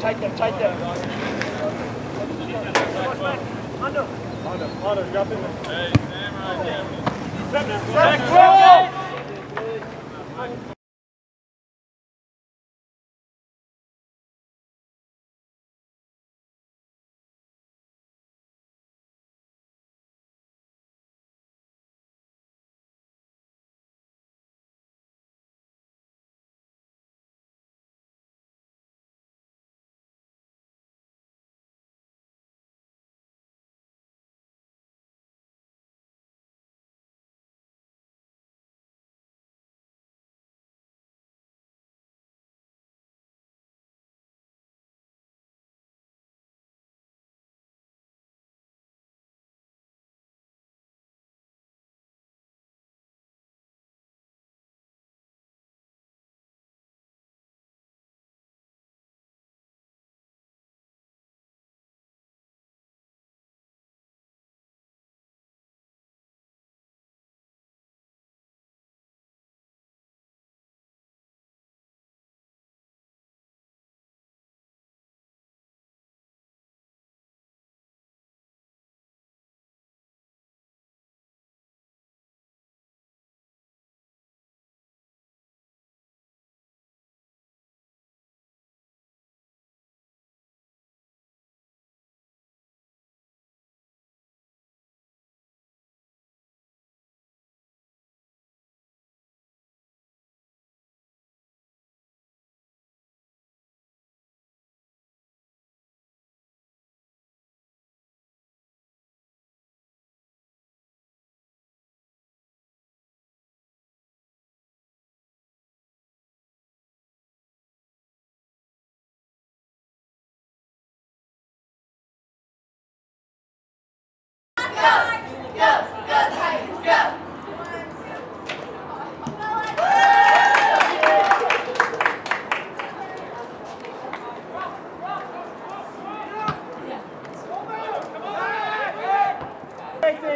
Tighten them, tighten them, tighten them. Hondo. Hondo. Hondo, drop in there. Hey, damn right, damn. Step now. Step now.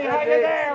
Hang in there.